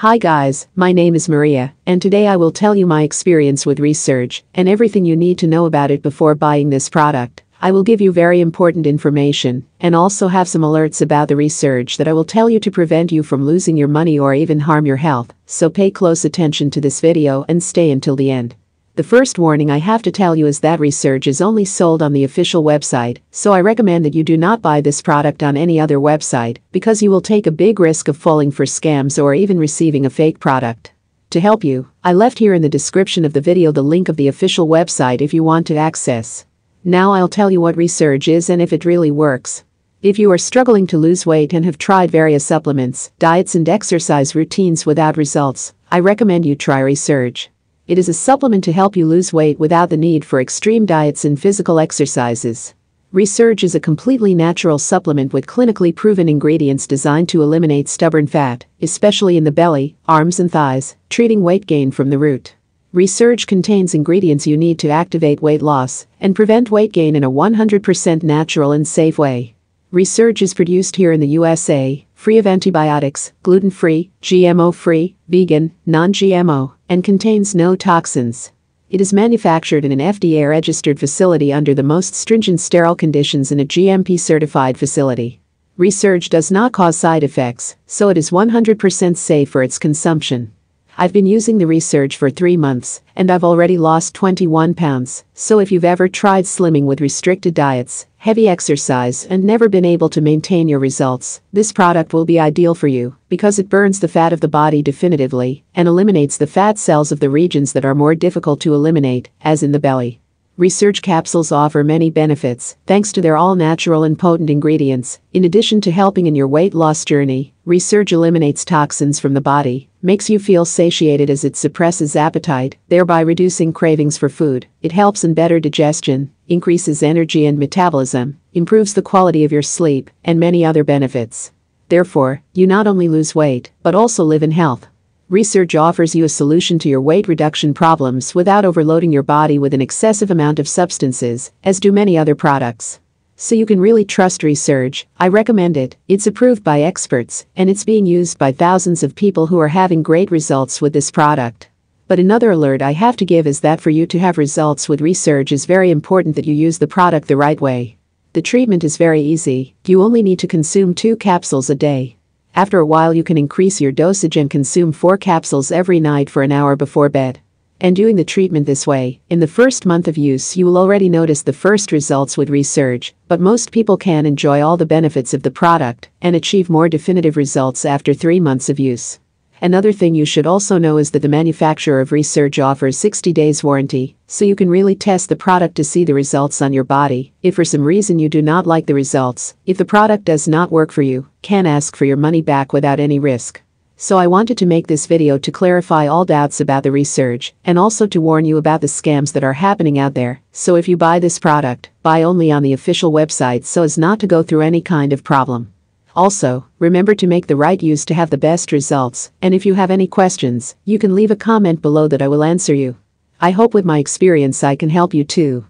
Hi guys, my name is Maria, and today I will tell you my experience with Resurge and everything you need to know about it before buying this product. I will give you very important information and also have some alerts about the Resurge that I will tell you to prevent you from losing your money or even harm your health, so pay close attention to this video and stay until the end. The first warning I have to tell you is that Resurge is only sold on the official website, so I recommend that you do not buy this product on any other website because you will take a big risk of falling for scams or even receiving a fake product. To help you, I left here in the description of the video the link of the official website if you want to access. Now I'll tell you what Resurge is and if it really works. If you are struggling to lose weight and have tried various supplements, diets and exercise routines without results, I recommend you try Resurge. It is a supplement to help you lose weight without the need for extreme diets and physical exercises. Resurge is a completely natural supplement with clinically proven ingredients designed to eliminate stubborn fat, especially in the belly, arms and thighs, treating weight gain from the root. Resurge contains ingredients you need to activate weight loss and prevent weight gain in a 100% natural and safe way. Resurge is produced here in the USA, free of antibiotics, gluten-free, GMO-free, vegan, non-GMO, and contains no toxins. It is manufactured in an FDA-registered facility under the most stringent sterile conditions in a GMP-certified facility. Resurge does not cause side effects, so it is 100% safe for its consumption. I've been using the Resurge for three months, and I've already lost 21 pounds, so if you've ever tried slimming with restricted diets, heavy exercise and never been able to maintain your results, this product will be ideal for you because it burns the fat of the body definitively and eliminates the fat cells of the regions that are more difficult to eliminate, as in the belly. Resurge capsules offer many benefits thanks to their all-natural and potent ingredients. In addition to helping in your weight loss journey, Resurge eliminates toxins from the body, makes you feel satiated as it suppresses appetite, thereby reducing cravings for food. It helps in better digestion, increases energy and metabolism, improves the quality of your sleep, and many other benefits. Therefore, you not only lose weight, but also live in health. Resurge offers you a solution to your weight reduction problems without overloading your body with an excessive amount of substances, as do many other products. So you can really trust Resurge, I recommend it, it's approved by experts, and it's being used by thousands of people who are having great results with this product. But another alert I have to give is that for you to have results with Resurge is very important that you use the product the right way. The treatment is very easy, you only need to consume two capsules a day. After a while you can increase your dosage and consume 4 capsules every night for an hour before bed. And doing the treatment this way, in the first month of use you will already notice the first results with Resurge, but most people can enjoy all the benefits of the product and achieve more definitive results after 3 months of use. Another thing you should also know is that the manufacturer of Resurge offers 60 days warranty, so you can really test the product to see the results on your body. If for some reason you do not like the results, if the product does not work for you, can ask for your money back without any risk. So I wanted to make this video to clarify all doubts about the Resurge and also to warn you about the scams that are happening out there. So if you buy this product, buy only on the official website so as not to go through any kind of problem. Also, remember to make the right use to have the best results, and if you have any questions, you can leave a comment below that I will answer you. I hope with my experience I can help you too.